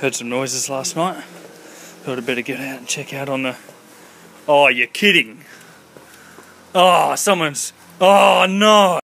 Heard some noises last night. Thought I'd better get out and check out on the. Oh, you're kidding. Oh, someone's. Oh, no.